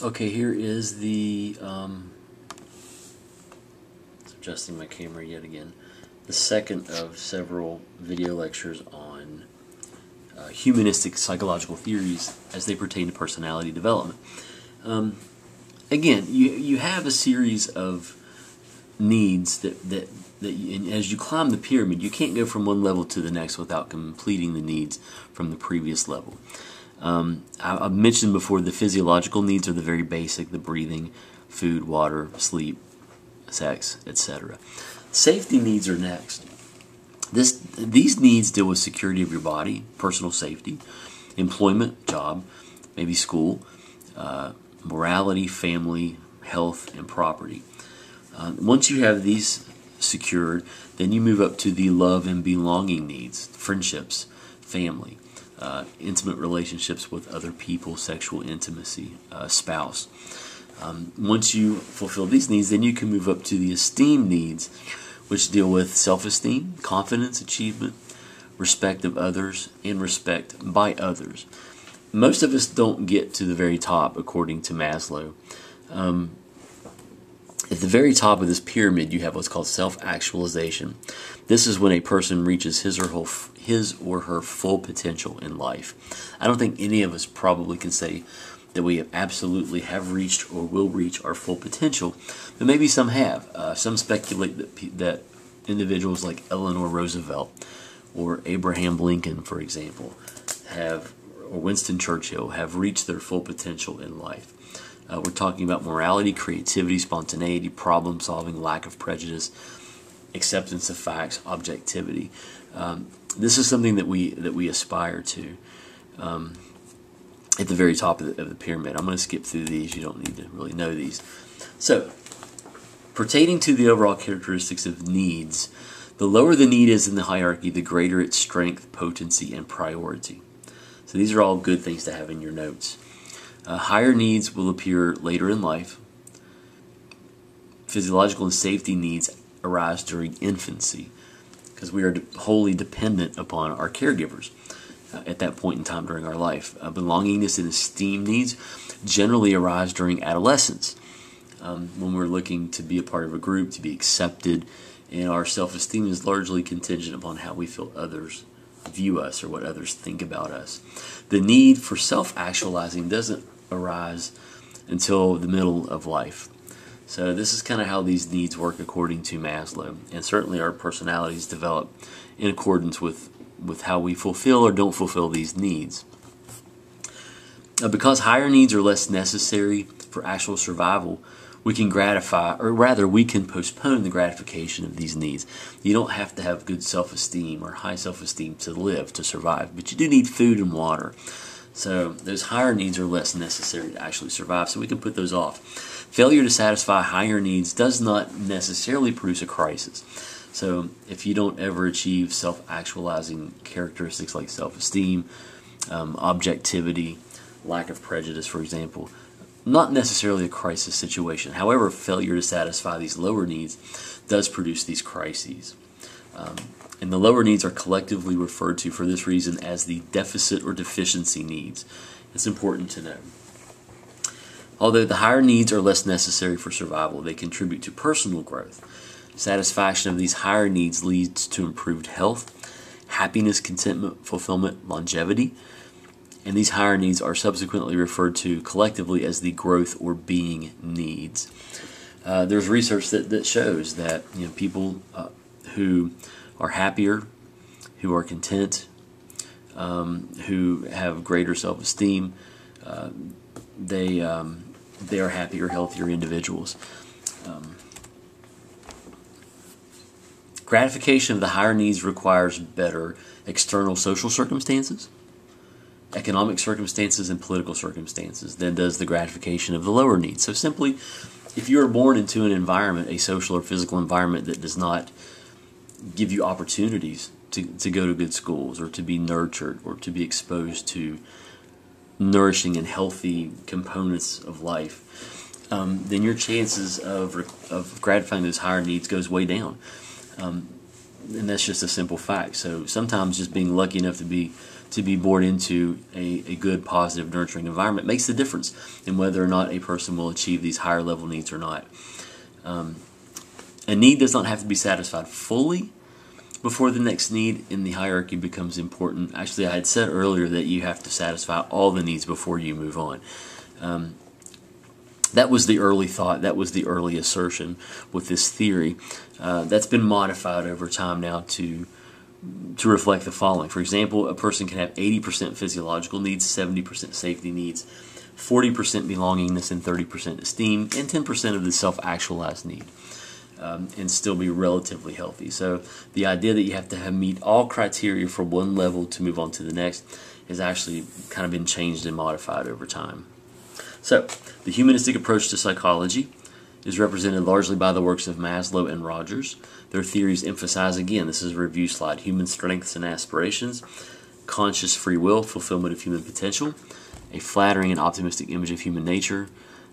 Okay, here is the, um, adjusting my camera yet again, the second of several video lectures on uh, humanistic psychological theories as they pertain to personality development. Um, again, you, you have a series of needs that, that, that you, as you climb the pyramid, you can't go from one level to the next without completing the needs from the previous level. Um, I, have mentioned before the physiological needs are the very basic the breathing, food, water, sleep, sex, etc. Safety needs are next. This, these needs deal with security of your body, personal safety, employment, job, maybe school, uh, morality, family, health, and property. Uh, once you have these secured, then you move up to the love and belonging needs, friendships, family uh, intimate relationships with other people, sexual intimacy, uh, spouse. Um, once you fulfill these needs, then you can move up to the esteem needs, which deal with self esteem, confidence, achievement, respect of others, and respect by others. Most of us don't get to the very top, according to Maslow. Um, at the very top of this pyramid, you have what's called self actualization. This is when a person reaches his or, her, his or her full potential in life. I don't think any of us probably can say that we absolutely have reached or will reach our full potential, but maybe some have. Uh, some speculate that, that individuals like Eleanor Roosevelt or Abraham Lincoln, for example, have, or Winston Churchill, have reached their full potential in life. Uh, we're talking about morality, creativity, spontaneity, problem solving, lack of prejudice, acceptance of facts, objectivity. Um, this is something that we that we aspire to um, at the very top of the, of the pyramid. I'm going to skip through these. You don't need to really know these. So, pertaining to the overall characteristics of needs, the lower the need is in the hierarchy, the greater its strength, potency, and priority. So these are all good things to have in your notes. Uh, higher needs will appear later in life. Physiological and safety needs arise during infancy because we are wholly dependent upon our caregivers uh, at that point in time during our life. Uh, belongingness and esteem needs generally arise during adolescence um, when we're looking to be a part of a group, to be accepted, and our self esteem is largely contingent upon how we feel others view us or what others think about us. The need for self actualizing doesn't arise until the middle of life. So this is kind of how these needs work according to Maslow, and certainly our personalities develop in accordance with with how we fulfill or don't fulfill these needs. Now, because higher needs are less necessary for actual survival, we can gratify, or rather, we can postpone the gratification of these needs. You don't have to have good self esteem or high self esteem to live, to survive, but you do need food and water. So those higher needs are less necessary to actually survive, so we can put those off. Failure to satisfy higher needs does not necessarily produce a crisis. So if you don't ever achieve self actualizing characteristics like self esteem, um, objectivity, lack of prejudice, for example, not necessarily a crisis situation. However, failure to satisfy these lower needs does produce these crises. Um, and the lower needs are collectively referred to for this reason as the deficit or deficiency needs. It's important to know. Although the higher needs are less necessary for survival, they contribute to personal growth. Satisfaction of these higher needs leads to improved health, happiness, contentment, fulfillment, longevity, and these higher needs are subsequently referred to collectively as the growth or being needs. Uh, there's research that, that shows that you know people uh, who are happier, who are content, um, who have greater self-esteem. Uh, they um, they are happier, healthier individuals. Um, gratification of the higher needs requires better external social circumstances, economic circumstances, and political circumstances than does the gratification of the lower needs. So simply, if you are born into an environment, a social or physical environment that does not give you opportunities to, to go to good schools or to be nurtured or to be exposed to nourishing and healthy components of life, um, then your chances of, of gratifying those higher needs goes way down. Um, and that's just a simple fact. So sometimes just being lucky enough to be to be born into a, a good, positive, nurturing environment makes the difference in whether or not a person will achieve these higher level needs or not. Um, a need does not have to be satisfied fully before the next need in the hierarchy becomes important. Actually, I had said earlier that you have to satisfy all the needs before you move on. Um, that was the early thought, that was the early assertion with this theory. Uh, that's been modified over time now to to reflect the following. For example, a person can have 80% physiological needs, 70% safety needs, 40% belongingness, and 30% esteem, and 10% of the self actualized need. Um, and still be relatively healthy. So the idea that you have to have meet all criteria for one level to move on to the next has actually kind of been changed and modified over time. So the humanistic approach to psychology is represented largely by the works of Maslow and Rogers. Their theories emphasize, again, this is a review slide, human strengths and aspirations, conscious free will, fulfillment of human potential, a flattering and optimistic image of human nature,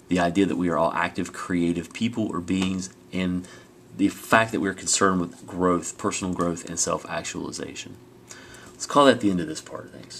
the idea that we are all active, creative people or beings, and the fact that we're concerned with growth, personal growth, and self actualization. Let's call that the end of this part. Thanks.